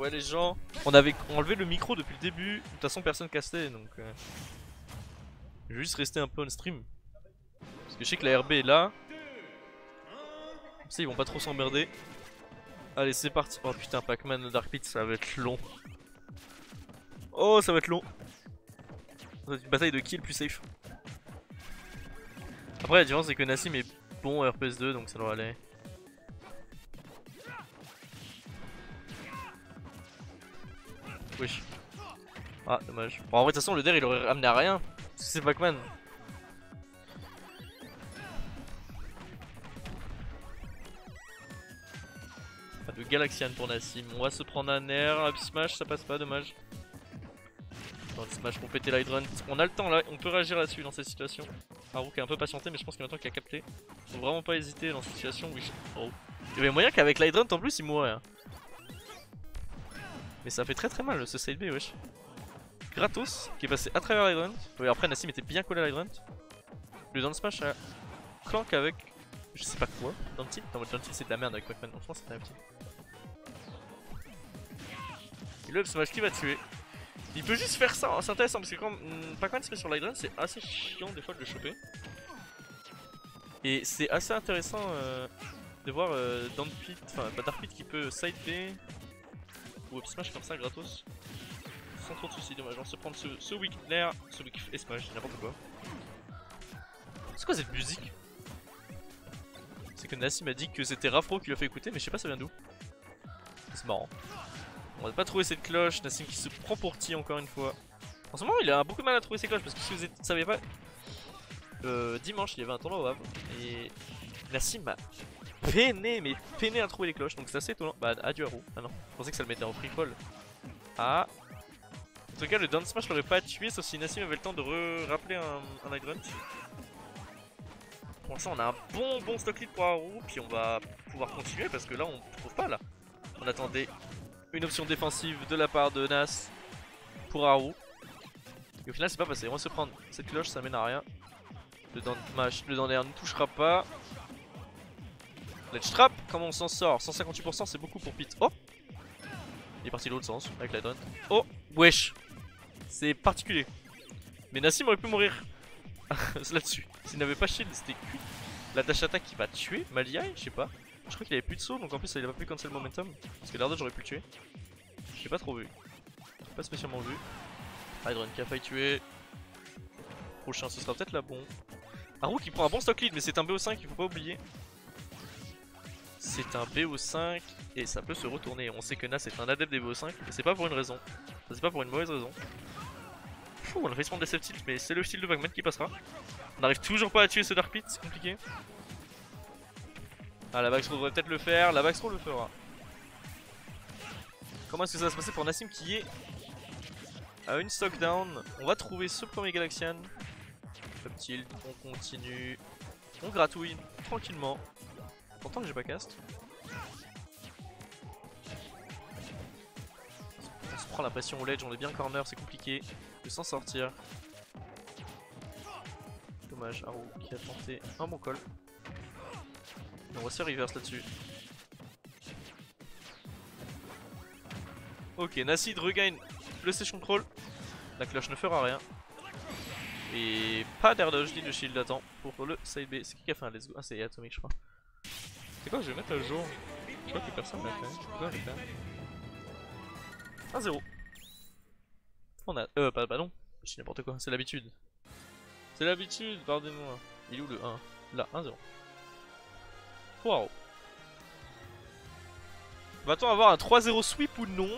Ouais les gens, on avait enlevé le micro depuis le début, de toute façon personne castait donc... Euh... Je vais juste rester un peu on stream. Parce que je sais que la RB est là. Comme ça ils vont pas trop s'emmerder. Allez c'est parti. Oh putain Pac-Man Dark Pit ça va être long. Oh ça va être long. Ça va être une bataille de kill plus safe. Après la différence c'est que Nassim est bon RPS2 donc ça doit aller. Wesh. Ah, dommage. Bon, en vrai, de toute façon, le der il aurait ramené à rien. Parce c'est Pac-Man. Pas de Galaxian pour Nassim. On va se prendre un air. Un smash, ça passe pas, dommage. Dans le smash pour péter l'Hydrant. On a le temps là, on peut réagir là-dessus dans cette situation. Haru qui a un peu patienté, mais je pense qu'il y a un temps qu'il a capté. Faut vraiment pas hésiter dans cette situation. Oui. Oh. Il y avait moyen qu'avec l'Hydrant en plus il mourrait. Hein. Mais ça fait très très mal ce side B wesh. Gratos qui est passé à travers l'Hydrant. Oui après Nassim était bien collé à l'Hydrant. Le down smash à Clank avec je sais pas quoi. Down tilt Non down tilt c'est de la merde avec Pac-Man. Pense que c'est un petit. Et le up smash qui va tuer. Il peut juste faire ça, c'est intéressant parce que quand hmm, Pac-Man se met sur l'Hydrant c'est assez chiant des fois de le choper. Et c'est assez intéressant euh, de voir euh, Pit, enfin Dark Pit qui peut side B ou smash comme ça gratos. Sans trop de soucis, dommage. On se prendre ce, ce weak lair, ce weak et smash, n'importe quoi. C'est quoi cette musique? C'est que Nassim m'a dit que c'était Rafro qui l'a fait écouter, mais je sais pas ça vient d'où. C'est marrant. On va pas trouver cette cloche, Nassim qui se prend pour ti encore une fois. En ce moment il a beaucoup de mal à trouver ses cloches parce que si vous ne saviez pas, euh, dimanche il y avait un tournoi au Havre et Nassim m'a peiné, mais peiné à trouver les cloches, donc c'est assez étonnant. Bah, adieu Haru. Ah non, je pensais que ça le mettait en free. Ah. En tout cas, le down smash l'aurait pas tué, sauf si Nassim avait le temps de rappeler un, un grunt. Pour l'instant, on a un bon bon stock lead pour Haru, puis on va pouvoir continuer parce que là, on trouve pas là. On attendait une option défensive de la part de Nas pour Haru. Et au final, c'est pas passé. On va se prendre cette cloche, ça mène à rien. Le down smash, le down air ne touchera pas. Ledge trap, comment on s'en sort? 158% c'est beaucoup pour Pete. Oh Il est parti de l'autre sens avec la. Oh Wesh C'est particulier. Mais Nassim aurait pu mourir là-dessus. S'il n'avait pas shield c'était cuit. La dash attack qui va tuer Maliai, je sais pas. Je crois qu'il avait plus de saut donc en plus il a pas pu cancel momentum. Parce que l'air j'aurais pu le tuer. J'ai pas trop vu. Pas spécialement vu. Hydron qui a failli tuer. Prochain ce sera peut-être la bombe. Haru qui prend un bon stock lead mais c'est un BO5 il faut pas oublier. C'est un BO5 et ça peut se retourner. On sait que Nas est un adepte des BO5 et c'est pas pour une raison. C'est pas pour une mauvaise raison. Fou, on a fait se prendre des tilt mais c'est le style de Pac-Man qui passera. On n'arrive toujours pas à tuer ce Dark Pit, c'est compliqué. Ah, la Backstro devrait peut-être le faire, la Backstro le fera. Comment est-ce que ça va se passer pour Nassim qui est à une stock down? On va trouver ce premier Galaxian. Top tilt, on continue. On gratouille tranquillement. Pourtant que j'ai pas cast. On se prend la pression au ledge, on est bien corner, c'est compliqué de s'en sortir. Dommage, Haru qui a tenté un bon call. On va se reverse là-dessus. Ok, Nassid regagne le session control. La cloche ne fera rien. Et pas d'air dodge ni de shield attend pour le side B. C'est qui qui a fait un let's go? Ah, c'est Atomic, je crois. C'est quoi, je vais mettre à jour. Je crois que personne l'a fait. 1-0. On a. Euh, pas, bah non. Je n'importe quoi, c'est l'habitude. C'est l'habitude, pardonnez-moi. Il est où le 1 Là, 1-0. Waouh. Va-t-on avoir un 3-0 sweep ou non?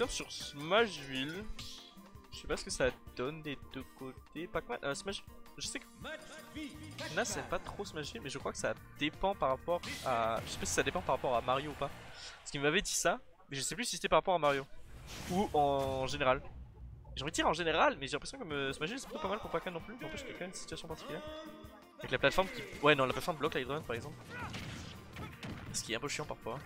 On sur Smashville. Je sais pas ce que ça donne des deux côtés. Pac-Man, euh, Smash. Je sais que Nas c'est pas trop Smash mais je crois que ça dépend par rapport à. Je sais pas si ça dépend par rapport à Mario ou pas. Parce qu'il m'avait dit ça, mais je sais plus si c'était par rapport à Mario ou en général. J'ai envie de dire en général, mais j'ai l'impression que me Smash c'est pas mal pour Pac-Man non plus. En plus, a quand même une situation particulière. Avec la plateforme qui. Ouais, non, la plateforme bloque l'Hydron par exemple. Ce qui est un peu chiant parfois.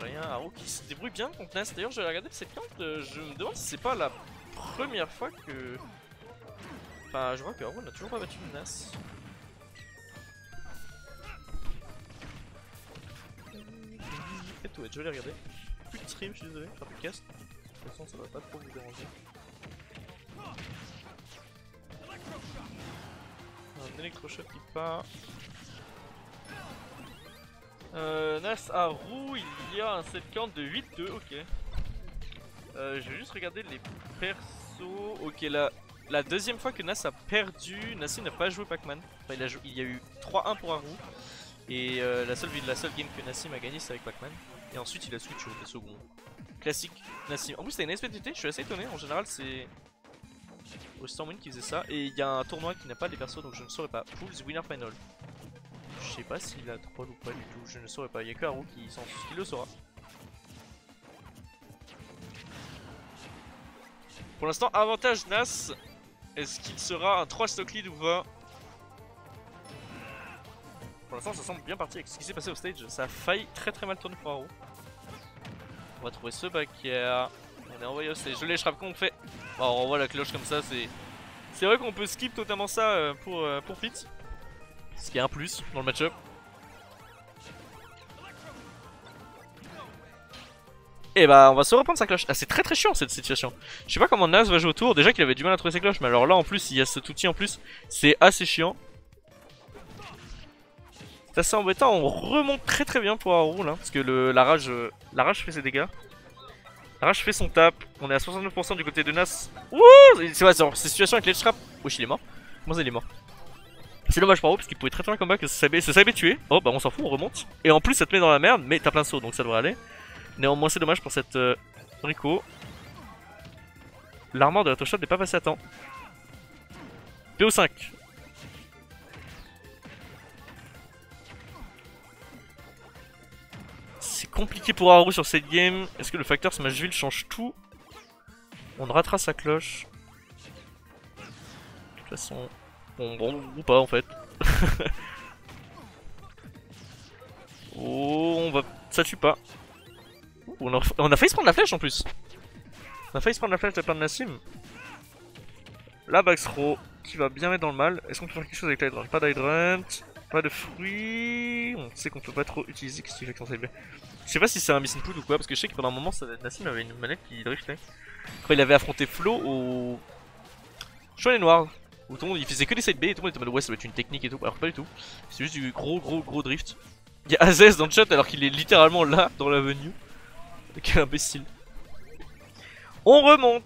Rien. Haru qui se débrouille bien contre Nas. D'ailleurs, je vais regarder cette carte. Je me demande si c'est pas la première fois que Enfin, je vois que Haru n'a toujours pas battu Nas. Et tout, je vais les regarder. Plus de stream, je suis désolé, faire plus de cast. De toute façon, ça va pas trop vous déranger. Un électrochoc qui part. Euh, Nas à il y a un set count de 8-2, ok. Euh, je vais juste regarder les persos. Ok, la, deuxième fois que Nas a perdu, Nassim n'a pas joué Pac-Man. Enfin, il, y a eu 3-1 pour Haru. Et euh, la, seule, la seule game que Nassim a gagné, c'est avec Pac-Man. Et ensuite, il a switch au second. Classique Nassim. En plus, c'était une SPTT, je suis assez étonné. En général, c'est au Stormwind qui faisait ça. Et il y a un tournoi qui n'a pas les persos, donc je ne saurais pas. Pools Winner Final. Je sais pas s'il a 3 ou pas du tout, je ne saurais pas. Il y a que Haru qui, qui le saura. Pour l'instant, avantage Nas. Est-ce qu'il sera un 3 stock lead ou 20 Pour l'instant, ça semble bien parti avec ce qui s'est passé au stage. Ça a failli très très mal tourner pour Haru. On va trouver ce backer. On est envoyé au stage. Je l'ai, je qu'on fait. Bon, on revoit la cloche comme ça. C'est c'est vrai qu'on peut skip totalement ça euh, pour, euh, pour. Ce qui est un plus dans le match-up. Et bah on va se reprendre sa cloche. Ah c'est très très chiant cette situation. Je sais pas comment Nas va jouer autour. Déjà qu'il avait du mal à trouver ses cloches. Mais alors là en plus il y a cet outil en plus. C'est assez chiant. C'est assez embêtant. On remonte très très bien pour Haru là. Parce que le, la, rage, la rage fait ses dégâts. La rage fait son tap. On est à 69% du côté de Nas. Ouh C'est vrai, cette situation avec l'edge trap. Wesh il est mort. Comment ça il est mort? C'est dommage pour Haru parce qu'il pouvait très très bien combat que ça savait tuer. Oh bah on s'en fout, on remonte. Et en plus ça te met dans la merde, mais t'as plein de sauts donc ça devrait aller. Néanmoins, c'est dommage pour cette euh, Rico. L'armor de la Shot n'est pas passé à temps. PO5. C'est compliqué pour Haru sur cette game. Est-ce que le facteur Smashville change tout? On ratera sa cloche. De toute façon... Bon, ou pas en fait. oh, on va... Ça tue pas. On a, on a failli se prendre la flèche en plus. On a failli se prendre la flèche de la de Nassim. La Baxro qui va bien mettre dans le mal. Est-ce qu'on peut faire quelque chose avec l'Hydrant Pas d'Hydrant, pas de fruits. On sait qu'on peut pas trop utiliser ce qui fait qu'on Je sais pas si c'est un missing pool ou quoi, parce que je sais que pendant un moment, Nassim avait une manette qui driftait. Quand il avait affronté Flo au. Chaud et noir. Il faisait que des side B et tout le monde était en mode ouais ça doit être une technique et tout. Alors pas du tout. C'est juste du gros gros gros drift. Il y a Azez dans le chat alors qu'il est littéralement là dans l'avenue. Quel imbécile. On remonte.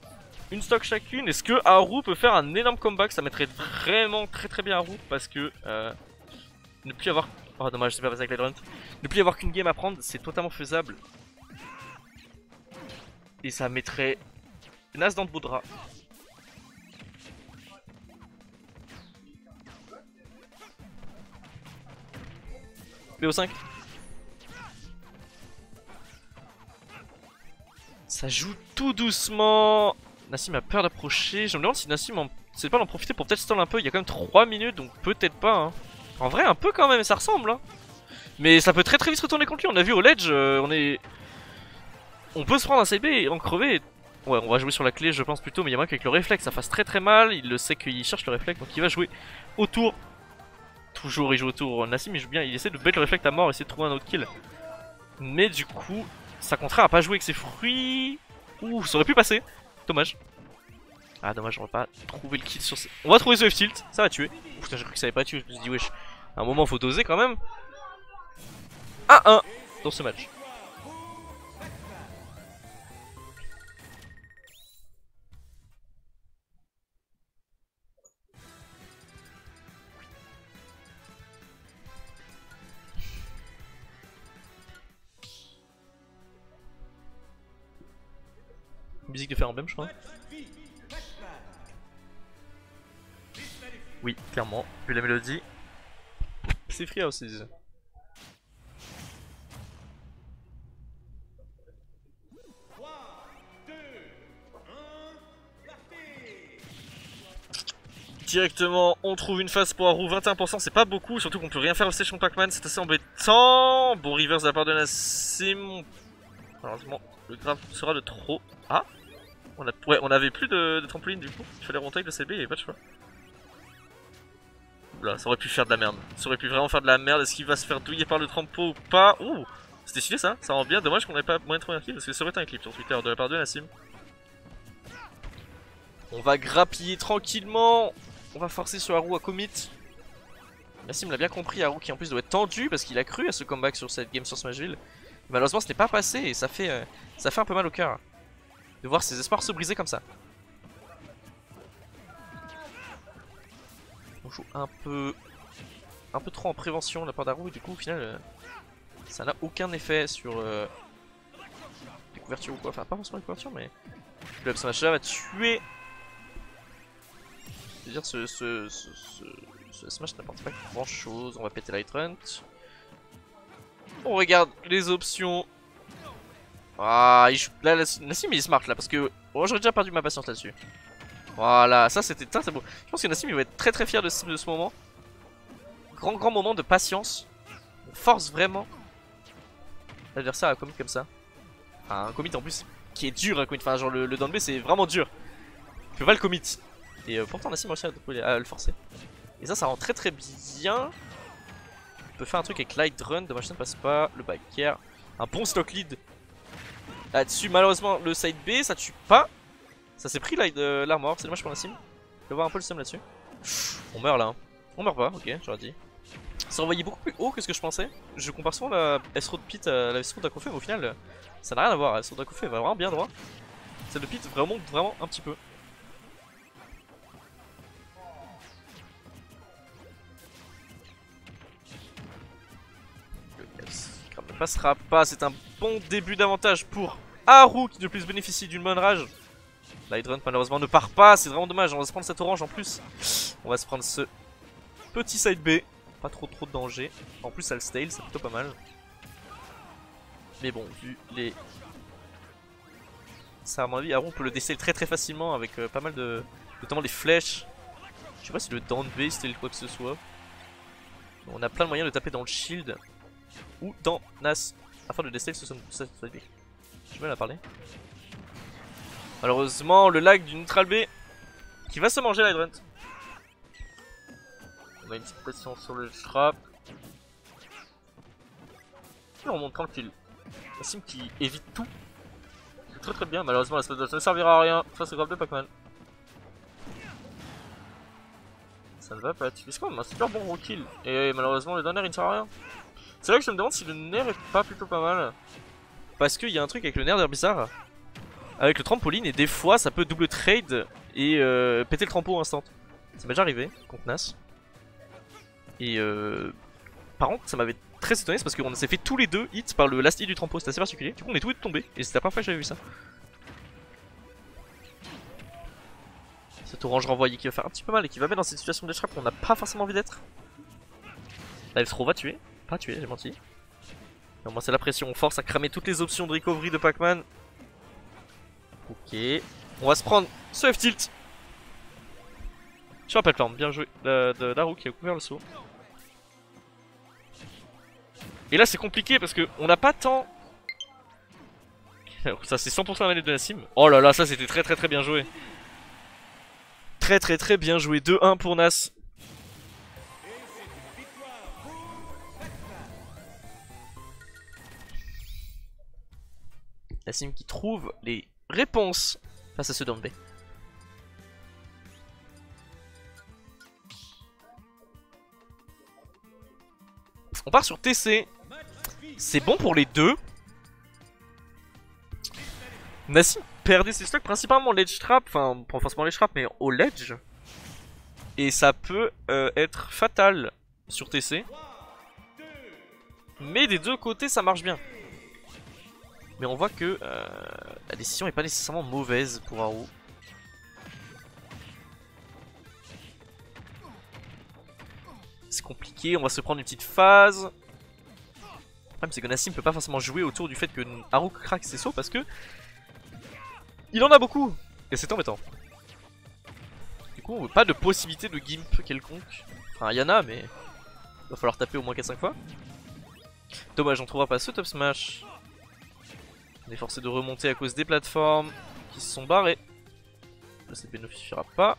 Une stock chacune. Est-ce que Haru peut faire un énorme comeback? Ça mettrait vraiment très très bien Haru parce que euh, ne plus avoir... Oh dommage, c'est pas passé avec Ne plus avoir qu'une game à prendre, c'est totalement faisable. Et ça mettrait Nas dans le Boudra. BO5 Ça joue tout doucement. Nassim a peur d'approcher. Je me demande si Nassim en... c'est pas d'en profiter pour peut-être stall un peu. Il y a quand même 3 minutes, donc peut-être pas. Hein. En vrai, un peu quand même, ça ressemble. Hein. Mais ça peut très très vite retourner contre lui. On a vu au ledge, euh, on est... On peut se prendre un CB et en crever. Ouais, on va jouer sur la clé, je pense plutôt. Mais il y a moins qu'avec le réflexe, ça fasse très très mal. Il le sait qu'il cherche le réflexe, donc il va jouer autour. Toujours, il joue autour. Nassim, il joue bien. Il essaie de bête le réflexe à mort, essayer de trouver un autre kill. Mais du coup, ça contraire à pas jouer avec ses fruits. Ouh, ça aurait pu passer. Dommage. Ah, dommage, on va pas trouver le kill sur ces... On va trouver ce F-Tilt, ça va tuer. Putain, j'ai cru que ça avait pas tué. Je me suis dit, wesh, à un moment, faut doser quand même. 1-1 dans ce match. De faire en même, je crois. Oui, clairement. Vu la mélodie. C'est Free Houses. Directement, on trouve une phase pour Haru, 21%, c'est pas beaucoup, surtout qu'on peut rien faire au station Pac-Man, c'est assez embêtant. Bon, reverse de la part de Nassim. Malheureusement, le grave sera de trop. Ah on, ouais, on avait plus de, trampoline du coup. Il fallait remonter avec le CB, il n'y avait pas de choix. Là, ça aurait pu faire de la merde. Ça aurait pu vraiment faire de la merde. Est-ce qu'il va se faire douiller par le trampo ou pas? Ouh C'était stylé ça, ça rend bien. Dommage qu'on n'ait pas moyen de trouver un clip parce que ça aurait été un clip sur Twitter de la part de Nassim. On va grappiller tranquillement. On va forcer sur Haru à commit. Nassim l'a bien compris, Haru qui en plus doit être tendu parce qu'il a cru à ce comeback sur cette game sur Smashville. Malheureusement, ce n'est pas passé et ça fait, euh, ça fait un peu mal au cœur de voir ses espoirs se briser comme ça. On joue un peu, un peu trop en prévention la part d'Haru et du coup, au final, euh, ça n'a aucun effet sur euh, les couvertures ou quoi. Enfin, pas forcément les couvertures, mais le up smash va tuer. Je veux dire, ce, ce, ce, smash n'apporte pas grand chose. On va péter Light Run. On regarde les options. Ah, il... là, Nassim il est smart là parce que oh, j'aurais déjà perdu ma patience là-dessus. Voilà, ça c'était très très beau. Je pense que Nassim il va être très très fier de ce, moment. Grand grand moment de patience. Force vraiment l'adversaire à commit comme ça. Un commit en plus qui est dur un commit. Enfin, genre le, le down B c'est vraiment dur. Tu peux pas le commit. Et euh, pourtant Nassim a réussi à, le forcer. Et ça, ça rend très très bien. On peut faire un truc avec Light Run, dommage ça ne passe pas. Le back. Un bon stock lead Là-dessus, malheureusement, le side B, ça tue pas. Ça s'est pris l'armor, c'est dommage pour la sim. Je vais voir un peu le sim là-dessus. On meurt là. Hein. On meurt pas, ok, j'aurais dit. Ça envoyé beaucoup plus haut que ce que je pensais. Je compare souvent la S-Road Pit à la S-Road mais au final, ça n'a rien à voir. La S-Road va vraiment bien droit. Celle de Pit vraiment, vraiment un petit peu. Passera pas, c'est un bon début d'avantage pour Haru qui de plus bénéficie d'une bonne rage. L'Hydrun malheureusement ne part pas, c'est vraiment dommage, on va se prendre cette orange en plus. On va se prendre ce petit side B, pas trop trop de danger. En plus ça le stale, c'est plutôt pas mal. Mais bon, vu les... Ça à mon avis, Haru on peut le déceler très très facilement avec euh, pas mal de... Notamment les flèches. Je sais pas si le down B stale quoi que ce soit. On a plein de moyens de taper dans le shield. Ou dans Nas afin de déceler ce B. Je vais la parler. Malheureusement, le lag du neutral B qui va se manger l'Hydrant. On a une petite pression sur le trap. on monte tranquille. La sim qui évite tout. C'est très très bien. Malheureusement, la ne servira à rien face au grave de Pac-Man. Ça ne va pas. Fais quand même un super bon gros kill. Et malheureusement, le dernier il ne sert à rien. C'est là que je me demande si le nerf est pas plutôt pas mal. Parce qu'il y a un truc avec le nerf d'air bizarre. Avec le trampoline et des fois ça peut double trade et euh, péter le trampo instant. Ça m'est déjà arrivé contre Nas. Et euh, par contre ça m'avait très étonné parce qu'on s'est fait tous les deux hits par le last hit du trampo, c'était assez particulier. Du coup on est tous les deux tombés et c'était la première fois que j'avais vu ça. Cette orange renvoyée qui va faire un petit peu mal et qui va mettre dans cette situation de qu'on n'a pas forcément envie d'être. La F3 va tuer, pas tuer, j'ai menti. Non, moi c'est la pression, on force à cramer toutes les options de recovery de Pac-Man. Ok. On va se prendre ce F-tilt. Sur la plateforme, bien joué de Daru qui a couvert le saut. Et là c'est compliqué parce que on n'a pas tant... ça c'est 100% la manette de Nassim. Oh là là, ça c'était très très très bien joué. Très très très bien joué. 2-1 pour Nas. Nassim qui trouve les réponses face à ce B. On part sur TC. C'est bon pour les deux. Nassim perdait ses stocks principalement ledge trap, enfin pas forcément ledge trap mais au ledge. Et ça peut euh, être fatal sur TC. Mais des deux côtés ça marche bien. Mais on voit que euh, la décision n'est pas nécessairement mauvaise pour Haru. C'est compliqué, on va se prendre une petite phase. Le problème c'est que Nassim peut pas forcément jouer autour du fait que Haru craque ses sauts parce que il en a beaucoup et c'est embêtant. Du coup, pas de possibilité de gimp quelconque. Enfin, il y en a, mais il va falloir taper au moins 4-5 fois. Dommage, on trouvera pas ce top smash. On est forcé de remonter à cause des plateformes qui se sont barrées. Le CP ne suffira pas.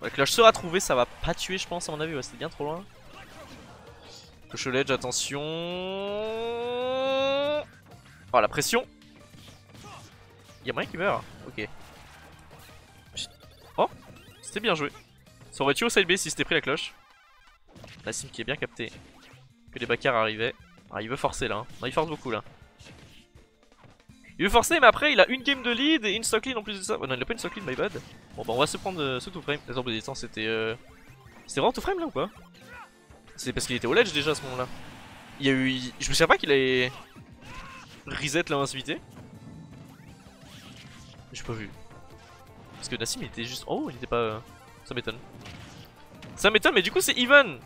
La cloche sera trouvée, ça va pas tuer je pense à mon avis, ouais c'était bien trop loin. Cloche ledge, attention. Oh la pression Y'a moyen qu'il meurt Ok. Oh C'était bien joué. Ça aurait tué au side B si c'était pris la cloche. Nassim qui est bien capté. Que les backers arrivaient. Ah, il veut forcer là. Hein. il force beaucoup là. Il veut forcer, mais après il a une game de lead et une stock lead en plus de ça. Oh non, il a pas une stock lead, my bad. Bon, bah on va se prendre euh, ce tout frame. De distance, c'était. Euh... C'était vraiment tout frame là ou pas? C'est parce qu'il était au ledge déjà à ce moment là. Il y a eu. Je me souviens pas qu'il ait. Reset l'invincibilité. J'ai pas vu. Parce que Nassim il était juste. Oh, il était pas. Euh, ça m'étonne. Ça m'étonne, mais du coup c'est even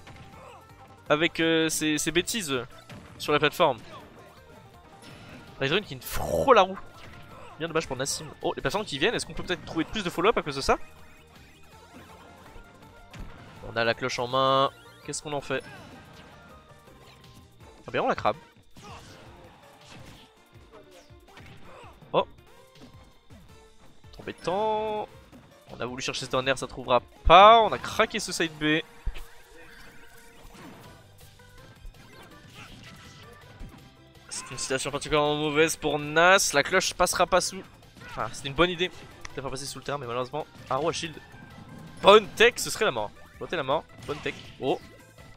Avec euh, ces, bêtises sur la plateforme. Hydrine qui frôle la roue. Bien dommage pour Nassim. Oh, les plateformes qui viennent, est-ce qu'on peut peut-être trouver plus de follow-up à cause de ça? On a la cloche en main. Qu'est-ce qu'on en fait? Ah bien on la crabe. Oh Embêtant. On a voulu chercher ce air, ça trouvera pas. On a craqué ce side B. situation particulièrement mauvaise pour Nas. La cloche passera pas sous. Enfin, c'était une bonne idée de faire passer sous le terrain, mais malheureusement, Arrow a shield. Bonne tech, ce serait la mort. La mort. Bonne tech. Oh.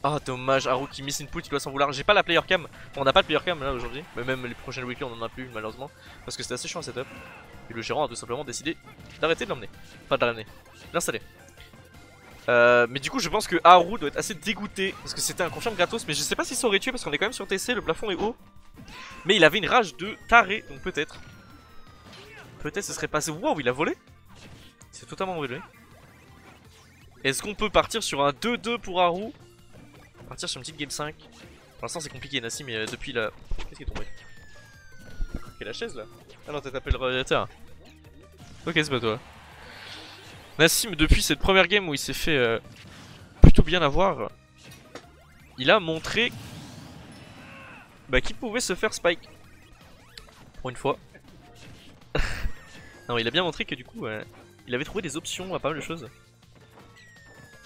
Ah, dommage. Arrow qui miss input, il doit s'en vouloir. J'ai pas la player cam. on a pas de player cam là aujourd'hui. Mais même les prochaines weekly, on en a plus, malheureusement. Parce que c'était assez chiant à setup. Et le gérant a tout simplement décidé d'arrêter de l'emmener. Enfin, de l'amener. L'installer. Euh, mais du coup je pense que Haru doit être assez dégoûté Parce que c'était un confirme gratos Mais je sais pas s'il s'aurait tué parce qu'on est quand même sur TC Le plafond est haut Mais il avait une rage de taré Donc peut-être. Peut-être ce serait passé. Wow il a volé. C'est totalement volé Est-ce qu'on peut partir sur un 2-2 pour Haru? Partir sur une petite game 5 Pour l'instant c'est compliqué Nassim mais euh, depuis la... Qu'est-ce qui est tombé? Ok la chaise là? Ah non t'as tapé le radiateur Ok c'est pas toi. Nassim, depuis cette première game où il s'est fait euh, plutôt bien avoir, il a montré bah, qu'il pouvait se faire spike. Pour une fois. non, il a bien montré que du coup, euh, il avait trouvé des options à pas mal de choses.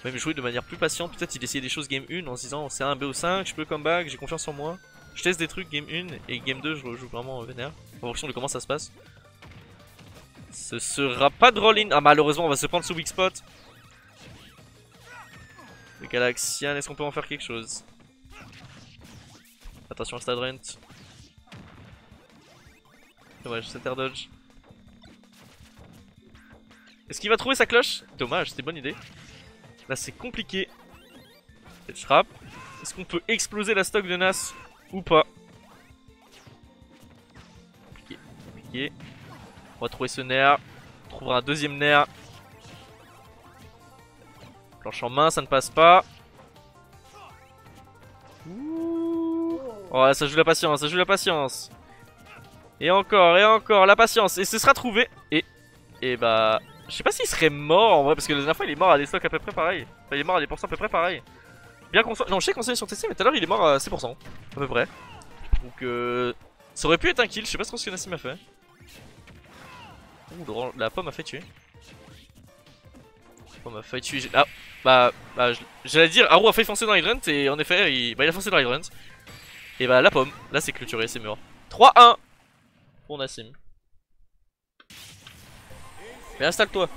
Même jouer de manière plus patiente, peut-être il essayait des choses game 1 en se disant c'est un BO5, je peux comeback, j'ai confiance en moi. Je teste des trucs game 1 et game 2 je joue vraiment vénère. En fonction de comment ça se passe. Ce sera pas de roll-in. Ah, malheureusement, on va se prendre ce weak spot. Le Galaxian, est-ce qu'on peut en faire quelque chose? Attention, Stadrent. Dommage, c'est air dodge. Est-ce qu'il va trouver sa cloche? Dommage, c'était bonne idée. Là, c'est compliqué. Cette frappe. Est-ce qu'on peut exploser la stock de Nas ou pas? Compliqué, compliqué. On va trouver ce nerf. On trouvera un deuxième nerf. Planche en main, ça ne passe pas. Oh, ça joue la patience, ça joue la patience. Et encore, et encore, la patience. Et ce sera trouvé. Et, et bah, je sais pas s'il serait mort en vrai, parce que la dernière fois il est mort à des stocks à peu près pareil. Enfin, il est mort à des pourcents à peu près pareil. Bien qu'on soit. Non, je sais qu'on s'est sur TC, mais tout à l'heure il est mort à 6%. À peu près. Donc, euh, ça aurait pu être un kill. Je sais pas trop ce que Nassim a fait. Ouh, la pomme a fait tuer. La pomme a fait tuer. Ah, bah, bah j'allais dire, Haru a fait foncer dans l'hydrant et en effet, il, bah, il a foncé dans l'hydrant. Et bah, la pomme, là c'est clôturé, c'est mort. 3-1 pour Nassim. Mais installe-toi.